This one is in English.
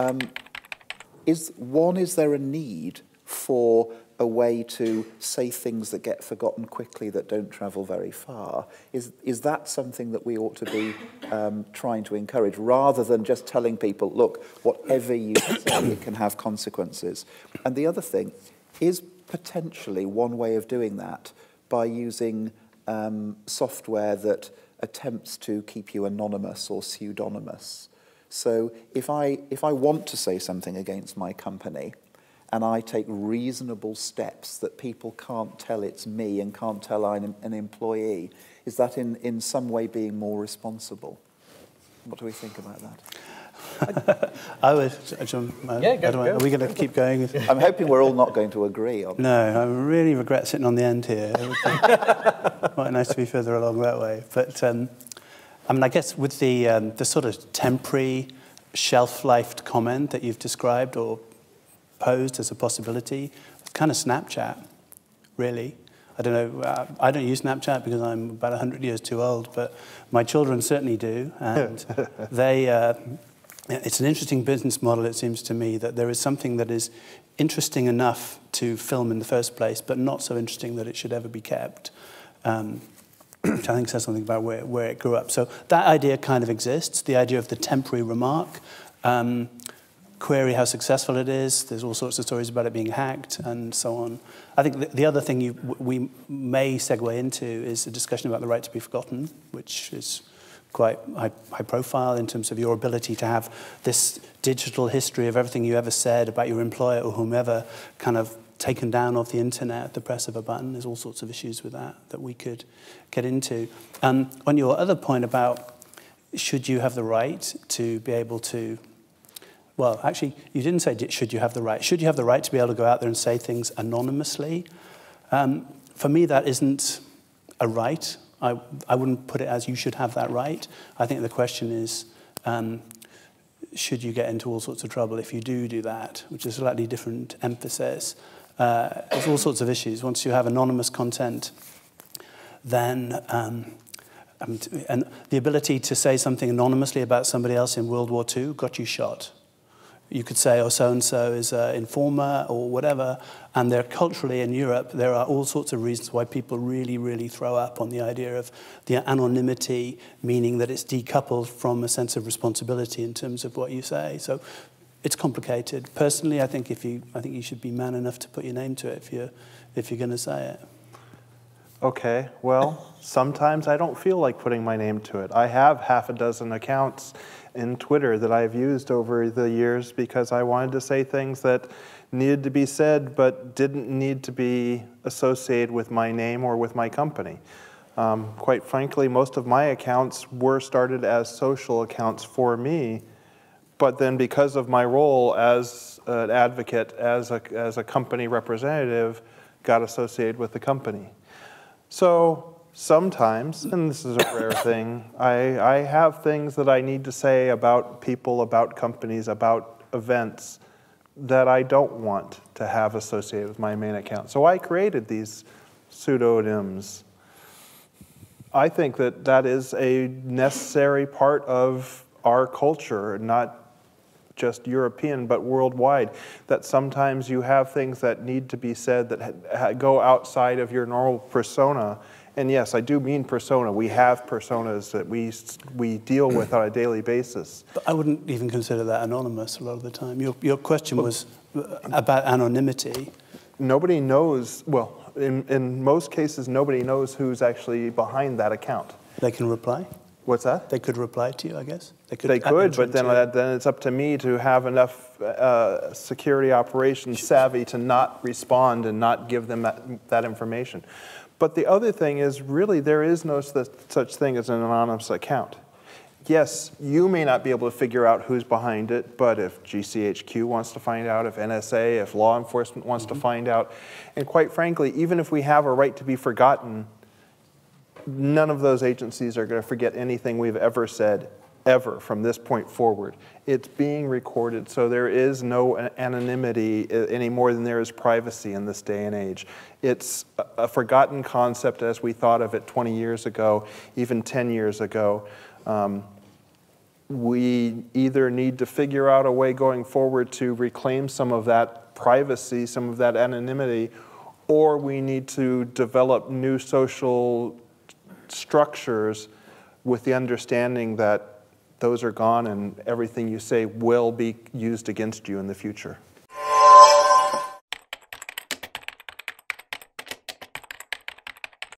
Um, is one, is there a need for a way to say things that get forgotten quickly that don't travel very far. Is, is that something that we ought to be um, trying to encourage rather than just telling people, look, whatever you say, it can have consequences? And the other thing is potentially one way of doing that by using um, software that attempts to keep you anonymous or pseudonymous. So if I, if I want to say something against my company, and I take reasonable steps that people can't tell it's me and can't tell I'm an employee, is that in, in some way being more responsible? What do we think about that? I would, John, yeah, go, go. are we going to keep going? I'm hoping we're all not going to agree on No, I really regret sitting on the end here. quite nice to be further along that way. But um, I mean, I guess with the, um, the sort of temporary shelf-lifed comment that you've described or posed as a possibility. It's kind of Snapchat, really. I don't know, uh, I don't use Snapchat because I'm about 100 years too old, but my children certainly do. And they, uh, it's an interesting business model, it seems to me, that there is something that is interesting enough to film in the first place, but not so interesting that it should ever be kept. Um, which I think says something about where, where it grew up. So that idea kind of exists, the idea of the temporary remark. Um, query how successful it is. There's all sorts of stories about it being hacked and so on. I think the, the other thing you, we may segue into is a discussion about the right to be forgotten, which is quite high, high profile in terms of your ability to have this digital history of everything you ever said about your employer or whomever kind of taken down off the internet at the press of a button. There's all sorts of issues with that that we could get into. Um, on your other point about should you have the right to be able to well, actually, you didn't say should you have the right. Should you have the right to be able to go out there and say things anonymously? Um, for me, that isn't a right. I, I wouldn't put it as you should have that right. I think the question is, um, should you get into all sorts of trouble if you do do that, which is a slightly different emphasis. Uh, there's all sorts of issues. Once you have anonymous content, then um, um and the ability to say something anonymously about somebody else in World War II got you shot you could say, oh, so-and-so is an informer or whatever. And there culturally in Europe, there are all sorts of reasons why people really, really throw up on the idea of the anonymity, meaning that it's decoupled from a sense of responsibility in terms of what you say. So it's complicated. Personally, I think if you, I think you should be man enough to put your name to it if you're, if you're going to say it. Okay, well, sometimes I don't feel like putting my name to it. I have half a dozen accounts in Twitter that I've used over the years because I wanted to say things that needed to be said but didn't need to be associated with my name or with my company. Um, quite frankly, most of my accounts were started as social accounts for me, but then because of my role as an advocate, as a, as a company representative, got associated with the company. So sometimes, and this is a rare thing, I, I have things that I need to say about people, about companies, about events that I don't want to have associated with my main account. So I created these pseudonyms. I think that that is a necessary part of our culture, not just European, but worldwide, that sometimes you have things that need to be said that go outside of your normal persona and yes, I do mean persona. We have personas that we, we deal with on a daily basis. But I wouldn't even consider that anonymous a lot of the time. Your, your question was uh, about anonymity. Nobody knows, well, in, in most cases, nobody knows who's actually behind that account. They can reply? What's that? They could reply to you, I guess. They could, they could but then, then it's up to me to have enough uh, security operations savvy to not respond and not give them that, that information. But the other thing is really there is no such thing as an anonymous account. Yes, you may not be able to figure out who's behind it, but if GCHQ wants to find out, if NSA, if law enforcement wants mm -hmm. to mm-hmm. find out, and quite frankly, even if we have a right to be forgotten, none of those agencies are going to forget anything we've ever said ever from this point forward. It's being recorded, so there is no anonymity uh, any more than there is privacy in this day and age. It's a forgotten concept as we thought of it 20 years ago, even 10 years ago. Um, we either need to figure out a way going forward to reclaim some of that privacy, some of that anonymity, or we need to develop new social structures with the understanding that those are gone and everything you say will be used against you in the future.